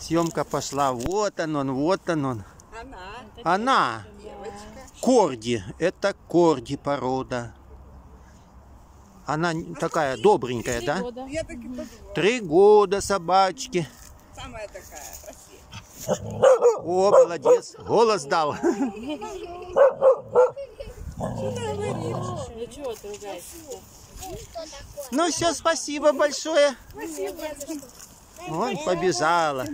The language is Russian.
Съемка пошла. Вот он, он, вот он, он. Она, Она. девочка. Корди. Это корди порода. Она такая добренькая, да? Три года собачки. Самая такая красивая. О, молодец. Голос дал. Ну? Ну все, спасибо большое. Спасибо. Oi, foi bizarra.